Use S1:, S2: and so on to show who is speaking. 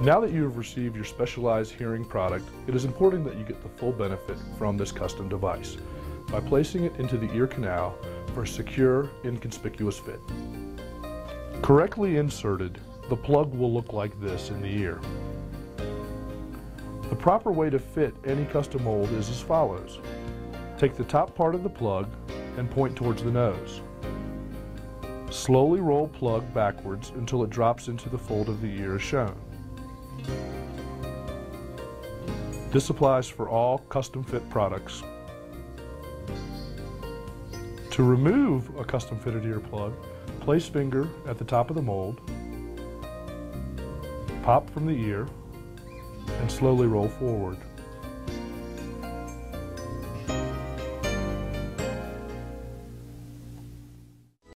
S1: Now that you have received your specialized hearing product, it is important that you get the full benefit from this custom device by placing it into the ear canal for a secure, inconspicuous fit. Correctly inserted, the plug will look like this in the ear. The proper way to fit any custom mold is as follows. Take the top part of the plug and point towards the nose. Slowly roll plug backwards until it drops into the fold of the ear as shown. This applies for all custom fit products. To remove a custom fitted earplug, place finger at the top of the mold, pop from the ear, and slowly roll forward.